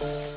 Bye.